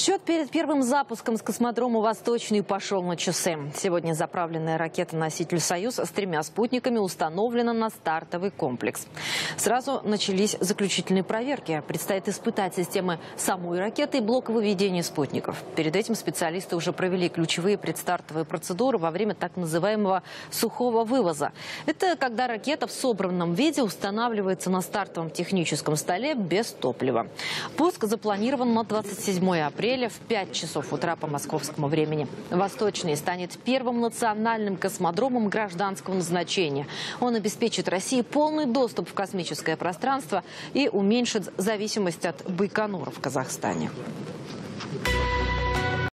Счет перед первым запуском с космодрома «Восточный» пошел на часы. Сегодня заправленная ракета-носитель «Союз» с тремя спутниками установлена на стартовый комплекс. Сразу начались заключительные проверки. Предстоит испытать системы самой ракеты и блок выведения спутников. Перед этим специалисты уже провели ключевые предстартовые процедуры во время так называемого сухого вывоза. Это когда ракета в собранном виде устанавливается на стартовом техническом столе без топлива. Пуск запланирован на 27 апреля в 5 часов утра по московскому времени. Восточный станет первым национальным космодромом гражданского назначения. Он обеспечит России полный доступ в космическое пространство и уменьшит зависимость от Байконура в Казахстане.